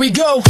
we go.